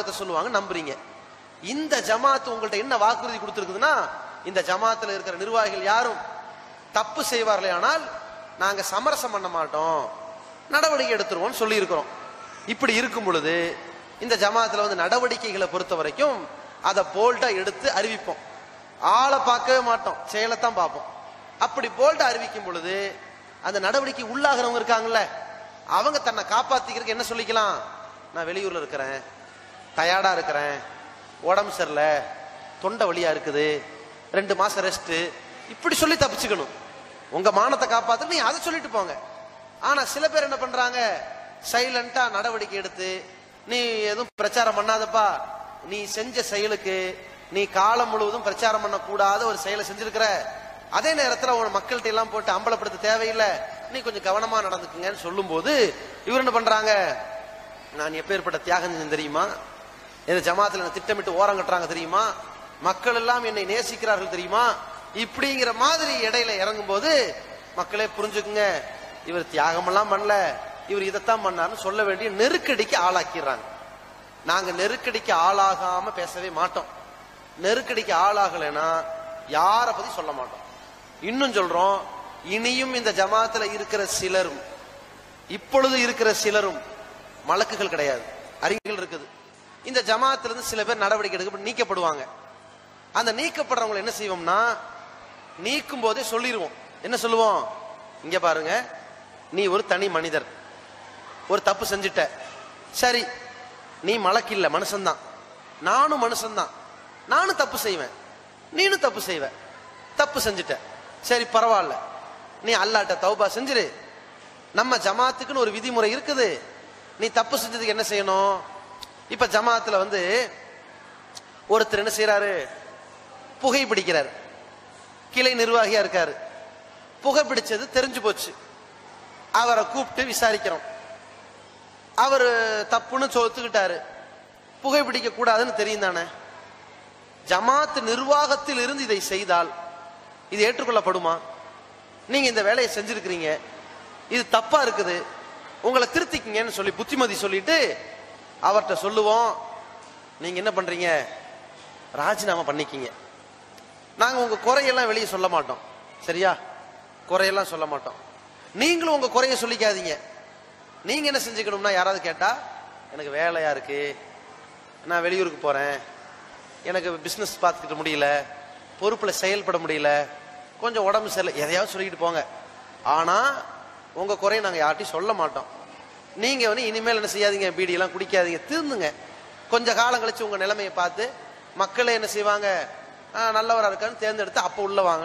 மார்க்கத்தை சொல்லுவாங்க நம்புறீங்க. இந்த ஜமாத் உங்கள்ட்ட என்ன வாக்குறுதி கொடுத்துருக்குதுன்னா இந்த ஜமாத்துல இருக்கிற நிர்வாகிகள் யாரும் தப்பு செய்வார்களே ஆனால் நாங்க சமரசம் பண்ண மாட்டோம். நடவடிக்கை எடுத்துருவோம் சொல்லி இருக்கிறோம் இப்படி இருக்கும் பொழுது இந்த ஜமாத்துல வந்து நடவடிக்கைகளை பொறுத்த வரைக்கும் அதை போல்ட்டா எடுத்து அறிவிப்போம். ஆளை பார்க்கவே மாட்டோம். செயலைத்தான் பார்ப்போம். அப்படி போல்ட்டா அறிவிக்கும் பொழுது அந்த நடவடிக்கை உள்ளாகிறவங்க இருக்காங்கல்ல அவங்க தன்னை காப்பாத்திக்கிறதுக்கு என்ன சொல்லிக்கலாம்? நான் வெளியூர்ல இருக்கிறேன். டயர்டாக இருக்கிறேன். உடம்பு சரியில்லை. தொண்டை வழியாக இருக்குது. ரெண்டு மாதம் ரெஸ்ட்டு இப்படி சொல்லி தப்பிச்சுக்கணும். உங்கள் மானத்தை காப்பாற்று நீ அதை சொல்லிட்டு போங்க. ஆனால் சில பேர் என்ன பண்ணுறாங்க சைலண்ட்டாக நடவடிக்கை எடுத்து நீ எதுவும் பிரச்சாரம் பண்ணாதப்பா. நீ செஞ்ச செயலுக்கு நீ காலம் முழுவதும் பிரச்சாரம் பண்ணக்கூடாத ஒரு செயலை செஞ்சிருக்கிற. அதே நேரத்தில் உன் மக்கள்கிட்ட எல்லாம் போட்டு அம்பலப்படுத்த தேவையில்லை. நீ கொஞ்சம் கவனமாக நடந்துக்குங்கன்னு சொல்லும்போது இவர் என்ன பண்ணுறாங்க நான் எப்பேற்பட்ட தியாகம் செஞ்சேன் தெரியுமா? இந்த ஜமாத்துல என்ன திட்டமிட்டு ஓரம் கட்டுறாங்க தெரியுமா? மக்கள் எல்லாம் என்னை நேசிக்கிறார்கள் தெரியுமா? இப்படிங்கிற மாதிரி இடையில இறங்கும் போது மக்களே புரிஞ்சுக்குங்க இவர் தியாகமெல்லாம் பண்ணல இவர் இதைத்தான் பண்ணாருன்னு சொல்ல வேண்டிய நெருக்கடிக்கு ஆளாக்கிடுறாங்க. நாங்க நெருக்கடிக்கு ஆளாகாம பேசவே மாட்டோம். நெருக்கடிக்கு ஆளாகலைன்னா யார பத்தி சொல்ல மாட்டோம். இன்னும் சொல்றோம் இனியும் இந்த ஜமாத்துல இருக்கிற சிலரும் இப்பொழுது இருக்கிற சிலரும் மலக்குகள் கிடையாது. அறிஞர்கள் இருக்குது. இந்த ஜமாத்திலிருந்து சில பேர் நடவடிக்கை எடுக்க நீக்கப்படுவாங்க. அந்த நீக்கப்படுறவங்களை என்ன செய்வோம்னா நீக்கும் போதே சொல்லிடுவோம் என்ன சொல்லுவோம்? இங்க பாருங்க. நீ ஒரு தனி மனிதர். ஒரு தப்பு செஞ்சுட்ட. சரி நீ மலக்கு மனுஷன்தான். நானும் மனுஷன்தான். நானும் தப்பு செய்வேன். நீனும் தப்பு செய்வ. தப்பு செஞ்சுட்ட. சரி பரவாயில்ல. நீ அல்லாட்ட தௌபா செஞ்சிரு. நம்ம ஜமாத்துக்குன்னு ஒரு விதிமுறை இருக்குது. நீ தப்பு செஞ்சதுக்கு என்ன செய்யணும்? இப்ப ஜமாத்துல வந்து ஒருத்தர் என்ன செய்யறாரு புகை பிடிக்கிறார். கிளை நிர்வாகியா இருக்காரு. புகை பிடிச்சது தெரிஞ்சு போச்சு. அவரை கூப்பிட்டு விசாரிக்கிறோம். அவர் தப்புன்னு சொத்துக்கிட்டாரு. புகை பிடிக்க கூடாதுன்னு தெரியும் தானே? ஜமாத்து நிர்வாகத்தில் இருந்து இதை செய்தால் இது ஏற்றுக்கொள்ளப்படுமா? நீங்க இந்த வேலையை செஞ்சிருக்கிறீங்க. இது தப்பா இருக்குது. உங்களை திருத்திக்கிங்கன்னு சொல்லி புத்திமதி சொல்லிட்டு அவர்கிட்ட சொல்லுவோம். நீங்க என்ன பண்றீங்க? ராஜினாமா பண்ணிக்கிங்க. நாங்க உங்க குறையெல்லாம் வெளியே சொல்ல மாட்டோம். சரியா? குறையெல்லாம் சொல்ல மாட்டோம். நீங்களும் உங்க குறைய சொல்லிக்காதீங்க. நீங்க என்ன செஞ்சுக்கணும்னா யாராவது கேட்டா எனக்கு வேலையா இருக்கு. நான் வெளியூருக்கு போறேன். எனக்கு பிசினஸ் பார்த்துக்கிட்டு முடியல. பொறுப்புல செயல்பட முடியல. கொஞ்சம் உடம்பு சரியில்லை. எதையாவது சொல்லிக்கிட்டு போங்க. ஆனா உங்க குறைய நாங்க யார்ட்டையும் சொல்ல மாட்டோம். நீங்க வந்து இனிமேல் என்ன செய்யாதீங்க பீடி எல்லாம் குடிக்காதீங்க திருந்துங்க. கொஞ்ச காலம் கழிச்சு உங்க நிலைமையை பார்த்து மக்களே என்ன செய்வாங்க? நல்லவரா இருக்கான்னு தேர்ந்தெடுத்து அப்ப உள்ள வாங்க.